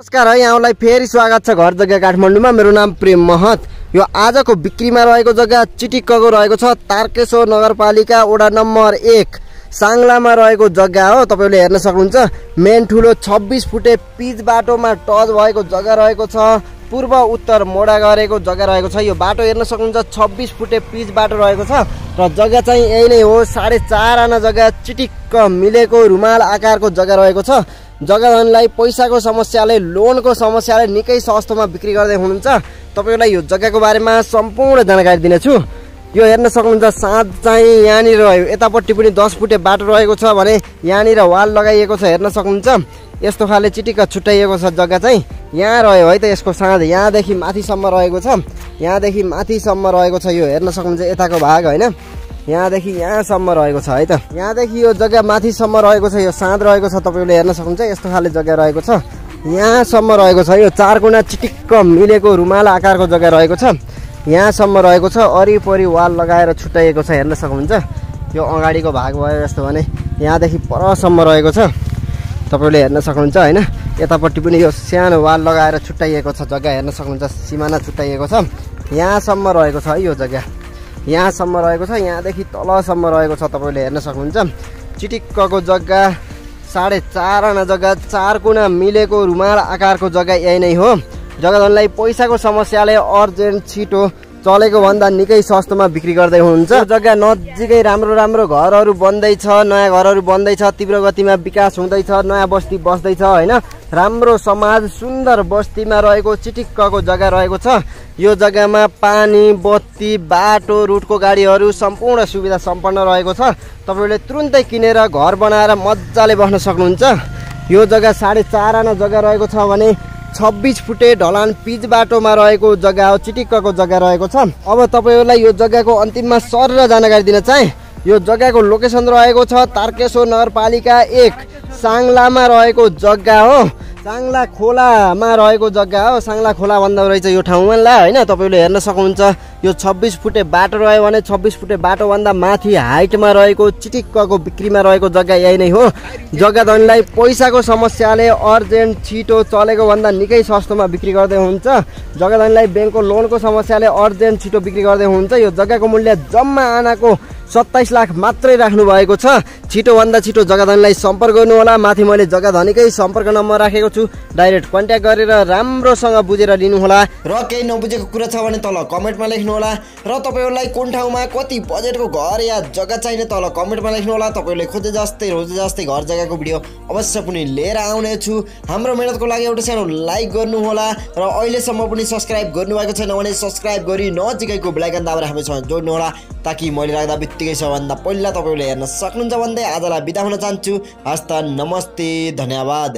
नमस्कार है यहाँलाई फेरि स्वागत छ घर जग्गा काठमाडौँमा। मेरो नाम प्रेम महत। यो आजको बिक्रीमा रहेको जग्गा चिटिक्कको रहेको छ तारकेश्वर नगरपालिका वडा नम्बर एक। साङ्लामा रहेको जग्गा हो तपाईँले हेर्न सक्नुहुन्छ। मेन ठुलो छब्बिस फुटे पिच बाटोमा टच भएको जग्गा रहेको छ। पूर्व उत्तर मोडा गरेको जग्गा रहेको छ। यो बाटो हेर्न सक्नुहुन्छ छब्बिस फुटे पिच बाटो रहेको छ। र जग्गा चाहिँ यही नै हो साढे चार आना जग्गा चिटिक्क मिलेको रुमाल आकारको जग्गा रहेको छ। जग्गा धनीलाई पैसाको समस्याले लोनको समस्याले निकै सस्तोमा बिक्री गर्दै हुनुहुन्छ। तपाईँलाई यो जग्गाको बारेमा सम्पूर्ण जानकारी दिनेछु। यो हेर्न सक्नुहुन्छ साँझ चाहिँ यहाँनिर यतापट्टि पनि दस फुटे बाटो रहेको छ भने यहाँनिर वाल लगाइएको छ हेर्न सक्नुहुन्छ। यस्तो खाले चिटिक्क छुट्याइएको छ जग्गा चाहिँ। यहाँ रह्यो है त यसको साँझ यहाँदेखि माथिसम्म रहेको छ। यहाँदेखि माथिसम्म रहेको छ यो। हेर्न सक्नुहुन्छ यताको भाग होइन? यहाँदेखि यहाँसम्म रहेको छ है त। यहाँदेखि यो जग्गा माथिसम्म रहेको छ यो साँध रहेको छ। तपाईँले हेर्न सक्नुहुन्छ यस्तो खाले जग्गा रहेको छ। यहाँसम्म रहेको छ यो चार कुना चिटिक्क मिलेको रुमाल आकारको जग्गा रहेको छ। यहाँसम्म रहेको छ वरिपरि वाल लगाएर छुट्याइएको छ। हेर्न सक्नुहुन्छ। यो अगाडिको भाग भयो जस्तो भने यहाँदेखि परसम्म रहेको छ। तपाईँले हेर्न सक्नुहुन्छ होइन? यतापट्टि पनि यो सानो वाल लगाएर छुट्याइएको छ जग्गा हेर्न सक्नुहुन्छ? सिमाना छुट्याइएको छ। यहाँसम्म रहेको छ है यो जग्गा। यहाँसम्म रहेको छ। यहाँदेखि तलसम्म रहेको छ तपाईँले हेर्न सक्नुहुन्छ। चिटिक्कको जग्गा साढे चार आना जग्गा चार कुना मिलेको रुमाल आकारको जग्गा यही नै हो। जग्गा पैसाको समस्याले अर्जेन्ट छिटो चलेको भन्दा निकै सस्तोमा बिक्री गर्दै हुनुहुन्छ। जग्गा नजिकै राम्रो राम्रो घरहरू बन्दैछ नयाँ घरहरू बन्दैछ तीव्र गतिमा विकास हुँदैछ नयाँ बस्ती बस्दैछ होइन? राम्रो समाज सुन्दर बस्तीमा रहेको चिटिक्कको जग्गा रहेको छ। यो जग्गामा पानी बत्ती बाटो रुटको गाडीहरू सम्पूर्ण सुविधा सम्पन्न रहेको छ। तपाईँले तुरुन्तै किनेर घर बनाएर मजाले बस्न सक्नुहुन्छ। यो जग्गा साढे चार आना जग्गा रहेको छ भने छब्बिस फुटे ढलान पिच बाटोमा रहेको जग्गा हो चिटिक्कको जग्गा रहेको छ। अब तपाईँहरूलाई यो जग्गाको अन्तिममा सर जानकारी दिन चाहे। यो जग्गाको लोकेसन रहेको छ तारकेश्वर नगरपालिका एक साङ्लामा रहेको जग्गा हो। साङ्ला खोलामा रहेको जग्गा हो। साङ्ला खोला भन्दा रहेछ यो ठाउँमा। ला होइन तपाईँले हेर्न सक्नुहुन्छ। यो छब्बिस फुटे बाटो रह्यो भने छब्बिस फुटे बाटोभन्दा माथि हाइटमा रहेको चिटिक्कको बिक्रीमा रहेको जग्गा यही नै हो। जग्गा धनीलाई पैसाको समस्याले अर्जेन्ट छिटो चलेको भन्दा निकै सस्तोमा बिक्री गर्दै हुन्छ। जग्गा धनीलाई ब्याङ्कको लोनको समस्याले अर्जेन्ट छिटो बिक्री गर्दै हुन्छ। यो जग्गाको मूल्य जम्मा आनाको सत्ताइस लाख मात्रै राख्नु भएको छ। छिटोभन्दा छिटो जग्गा धनीलाई सम्पर्क गर्नुहोला। माथि मैले जग्गा धनीकै सम्पर्क नम्बर राखेको छु। डाइरेक्ट कन्ट्याक्ट गरेर राम्रोसँग बुझेर लिनुहोला। र केही नबुझेको कुरा छ भने तल कमेन्टमा लेख्नुहोला। र तपाईँहरूलाई कुन ठाउँमा कति बजेटको घर या जग्गा चाहिने तल कमेन्टमा लेख्नुहोला। तपाईँहरूले खोजे जस्तै रोजे जस्तै घर जग्गाको भिडियो अवश्य पनि लिएर आउनेछु। हाम्रो मेहनतको लागि एउटा सानो लाइक गर्नुहोला। र अहिलेसम्म पनि सब्सक्राइब गर्नुभएको छैन भने सब्सक्राइब गरी नजिकैको बेलायकन दाबेर हामीसँग जोड्नुहोला ताकि मैले राख्दा बित्तिकै सबभन्दा पहिला तपाईँले हेर्न सक्नुहुन्छ भन्दै आजलाई बिदा हुन चाहन्छु। हस्त नमस्ते धन्यवाद।